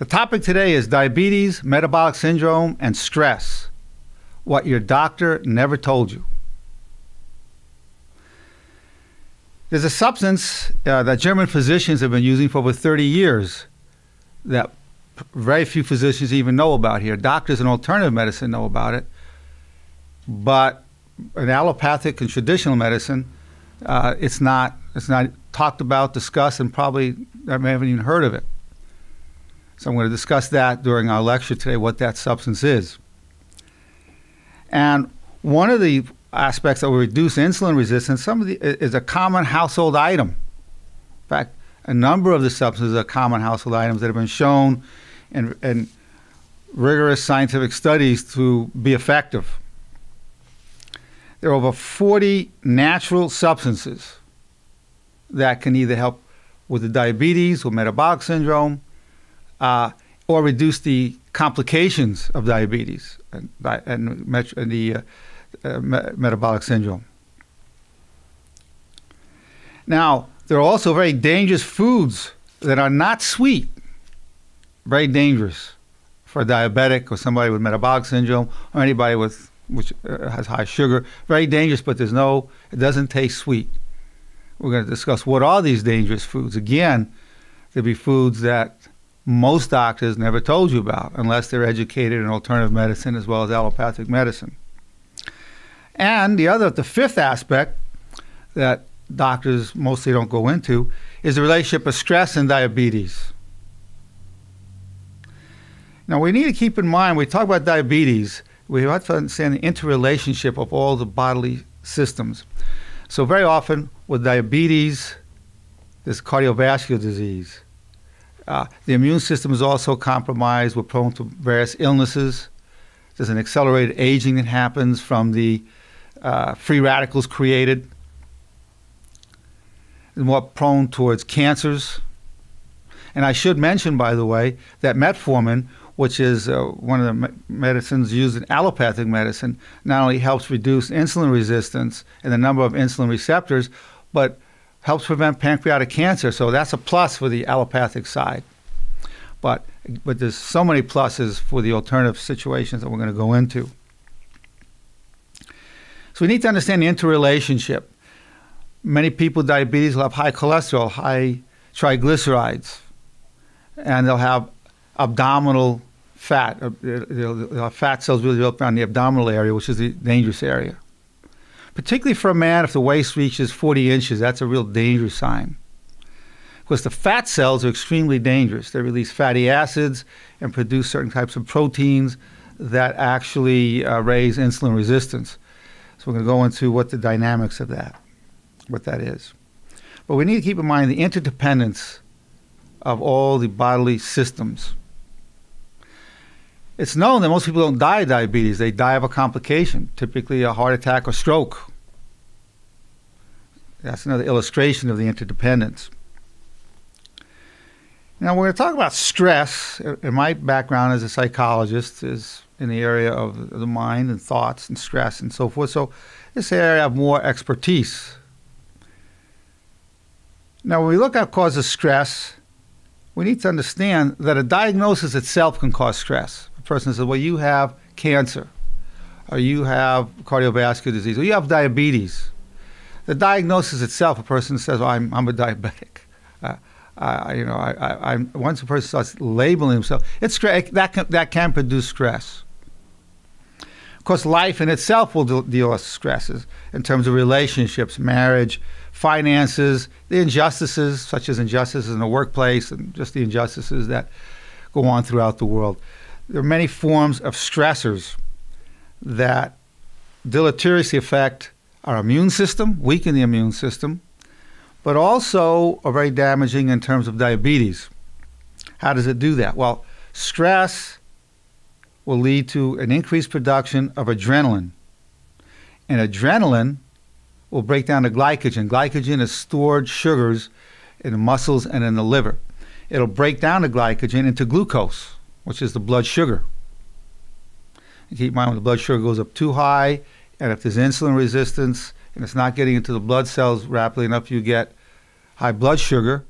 The topic today is diabetes, metabolic syndrome, and stress. What your doctor never told you. There's a substance uh, that German physicians have been using for over 30 years that very few physicians even know about here. Doctors in alternative medicine know about it, but in allopathic and traditional medicine, uh, it's not it's not talked about, discussed, and probably I haven't even heard of it. So I'm going to discuss that during our lecture today, what that substance is. And one of the aspects that will reduce insulin resistance some of the, is a common household item. In fact, a number of the substances are common household items that have been shown in, in rigorous scientific studies to be effective. There are over 40 natural substances that can either help with the diabetes or metabolic syndrome uh, or reduce the complications of diabetes and, and, and the uh, uh, me- metabolic syndrome. Now, there are also very dangerous foods that are not sweet, very dangerous for a diabetic or somebody with metabolic syndrome or anybody with which uh, has high sugar. Very dangerous, but there's no, it doesn't taste sweet. We're going to discuss what are these dangerous foods. Again, there'll be foods that most doctors never told you about unless they're educated in alternative medicine as well as allopathic medicine. And the other, the fifth aspect that doctors mostly don't go into is the relationship of stress and diabetes. Now, we need to keep in mind, we talk about diabetes, we have to understand the interrelationship of all the bodily systems. So, very often with diabetes, there's cardiovascular disease. Uh, the immune system is also compromised. We're prone to various illnesses. There's an accelerated aging that happens from the uh, free radicals created. Is more prone towards cancers. And I should mention, by the way, that metformin, which is uh, one of the me- medicines used in allopathic medicine, not only helps reduce insulin resistance and the number of insulin receptors, but helps prevent pancreatic cancer. So that's a plus for the allopathic side. But but there's so many pluses for the alternative situations that we're going to go into. So we need to understand the interrelationship. Many people with diabetes will have high cholesterol, high triglycerides, and they'll have abdominal fat. They'll have fat cells really built around the abdominal area, which is the dangerous area. Particularly for a man, if the waist reaches 40 inches, that's a real danger sign. Because the fat cells are extremely dangerous. They release fatty acids and produce certain types of proteins that actually uh, raise insulin resistance. So we're going to go into what the dynamics of that, what that is. But we need to keep in mind the interdependence of all the bodily systems. It's known that most people don't die of diabetes, they die of a complication, typically a heart attack or stroke. That's another illustration of the interdependence. Now, we're going to talk about stress. Uh, in my background as a psychologist is in the area of the mind and thoughts and stress and so forth. So, this area I have more expertise. Now, when we look at causes of stress, we need to understand that a diagnosis itself can cause stress. A person says, Well, you have cancer, or you have cardiovascular disease, or you have diabetes. The diagnosis itself, a person says, well, I'm, I'm a diabetic. Uh, I, you know, I, I, I'm, once a person starts labeling himself, it's that can, that can produce stress. Of course, life in itself will deal with stresses in terms of relationships, marriage, finances, the injustices, such as injustices in the workplace and just the injustices that go on throughout the world. There are many forms of stressors that deleteriously affect our immune system, weaken the immune system, but also are very damaging in terms of diabetes. How does it do that? Well, stress will lead to an increased production of adrenaline. And adrenaline will break down to glycogen. Glycogen is stored sugars in the muscles and in the liver. It'll break down the glycogen into glucose, which is the blood sugar. And keep in mind when the blood sugar goes up too high, and if there's insulin resistance and it's not getting into the blood cells rapidly enough, you get high blood sugar.